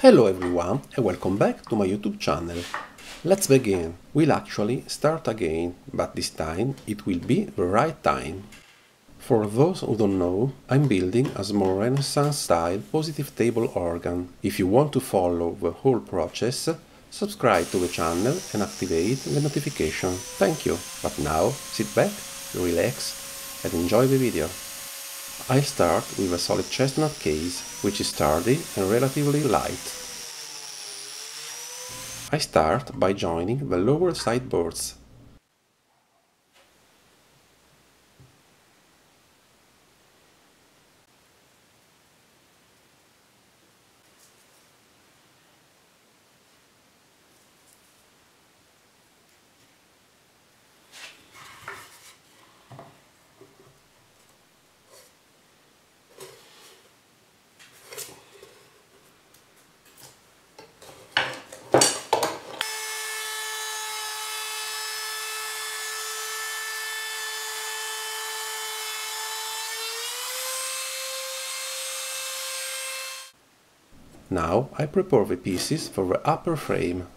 Hello everyone and welcome back to my YouTube channel. Let's begin. We'll actually start again, but this time it will be the right time. For those who don't know, I'm building a small Renaissance style positive table organ. If you want to follow the whole process, subscribe to the channel and activate the notification. Thank you. But now sit back, relax and enjoy the video. I'll start with a solid chestnut case, which is sturdy and relatively light. I start by joining the lower sideboards. Now I prepare the pieces for the upper frame.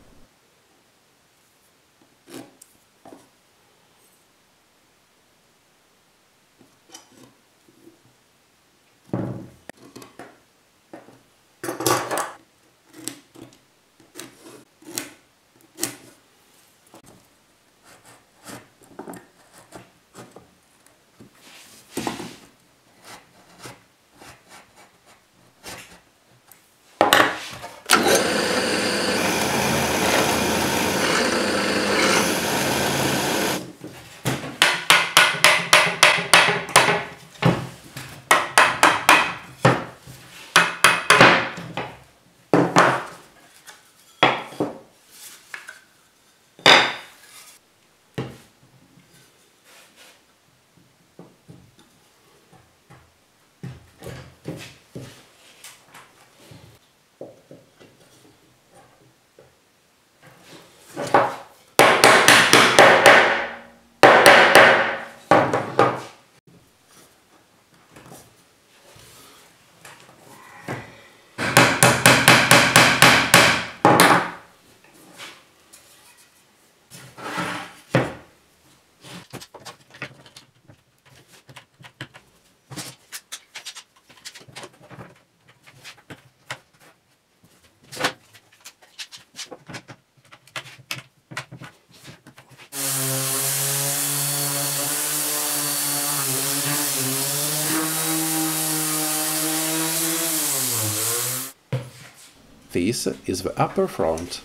This is the upper front.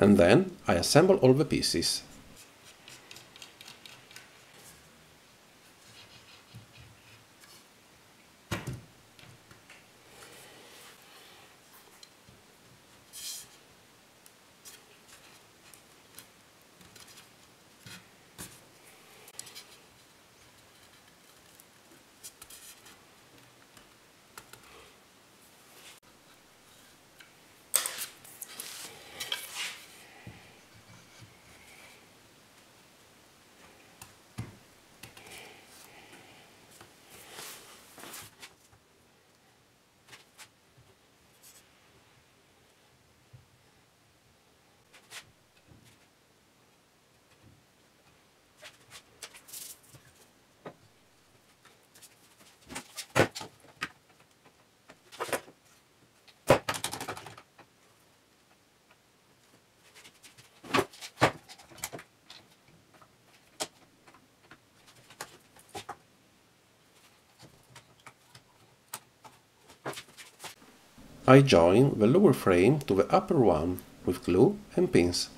And then I assemble all the pieces. I join the lower frame to the upper one with glue and pins.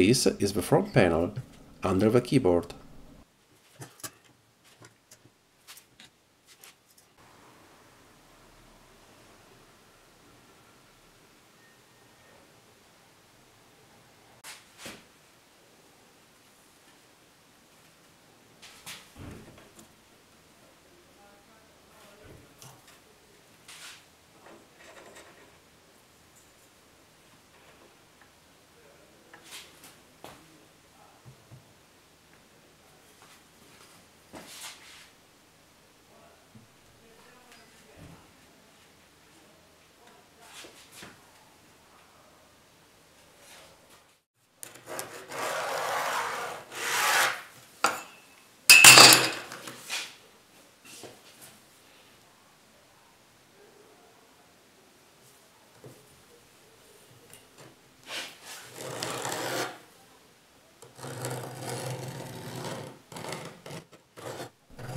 This is the front panel, under the keyboard.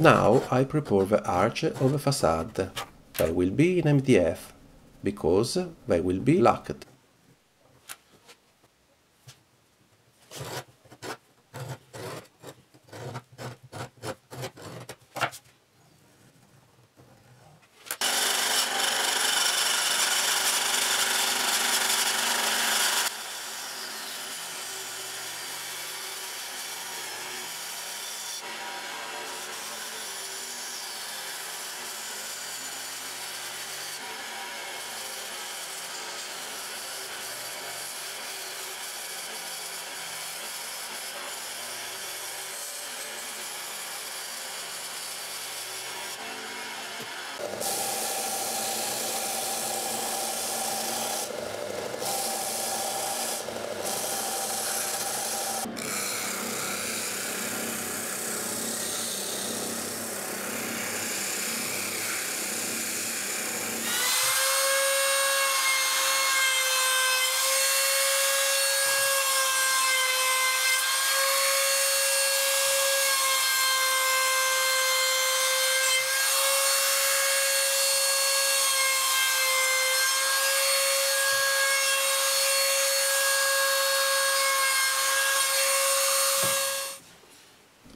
Now I prepare the arch of the facade. They will be in MDF, because they will be locked.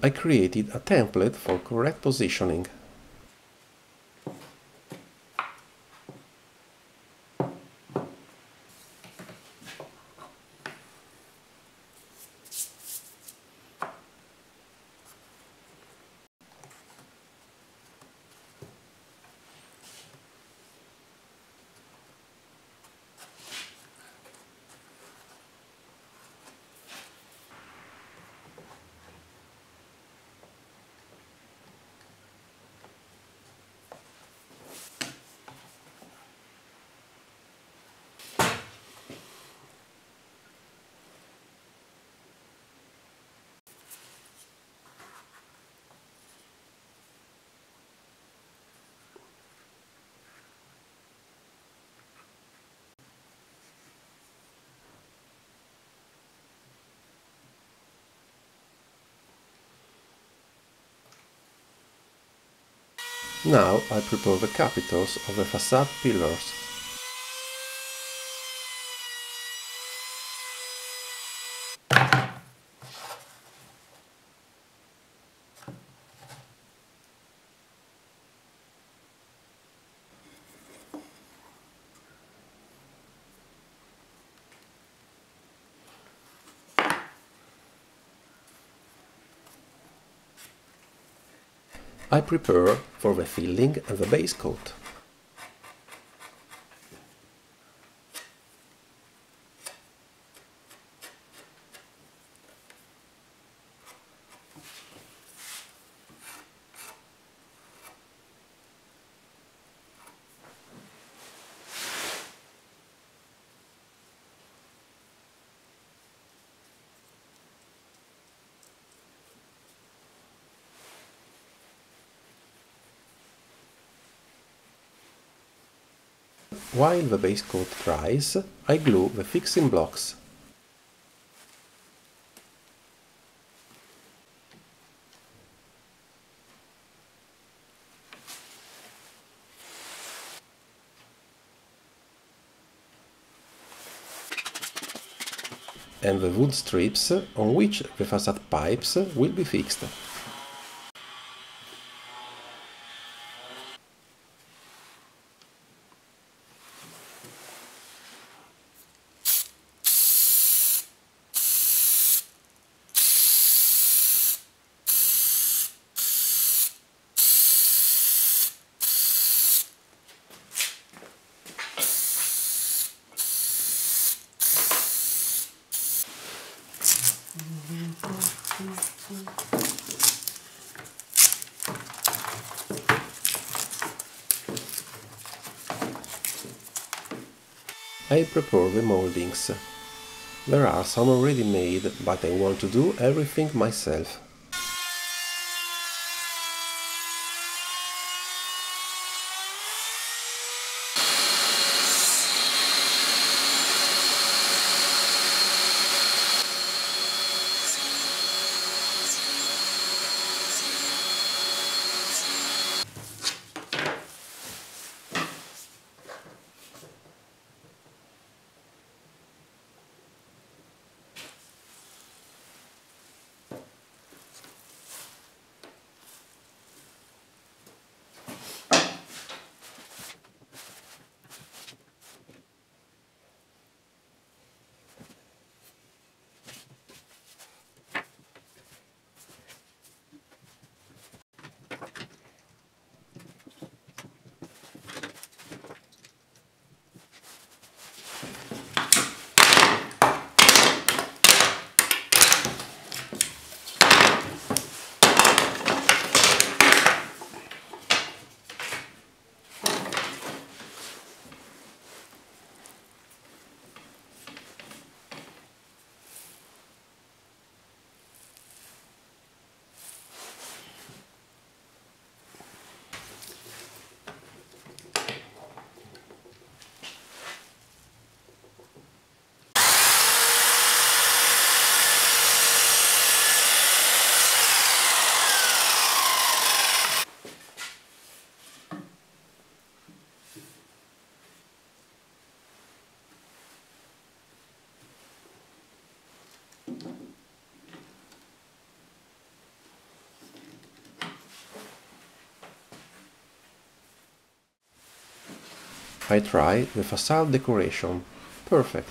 I created a template for correct positioning. Now I prepare the capitals of the facade pillars. I prepare for the filling and the base coat. While the base coat dries, I glue the fixing blocks. and the wood strips on which the facade pipes will be fixed. I prepare the moldings. There are some already made, but I want to do everything myself. I try the facade decoration. Perfect.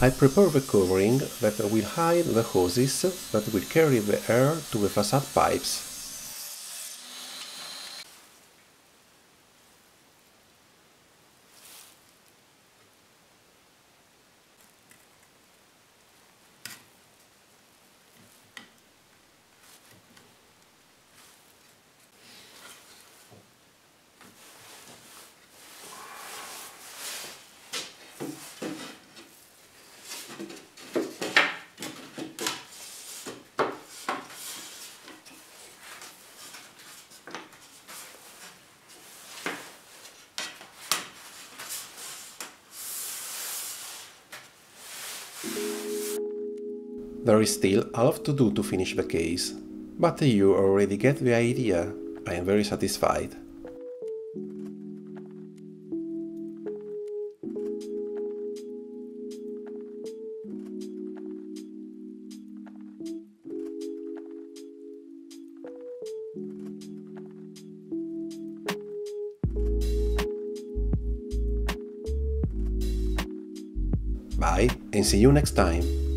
I prepare the covering that will hide the hoses that will carry the air to the facade pipes. There is still a lot to do to finish the case, but you already get the idea. I am very satisfied. Bye and see you next time.